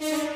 you.